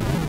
you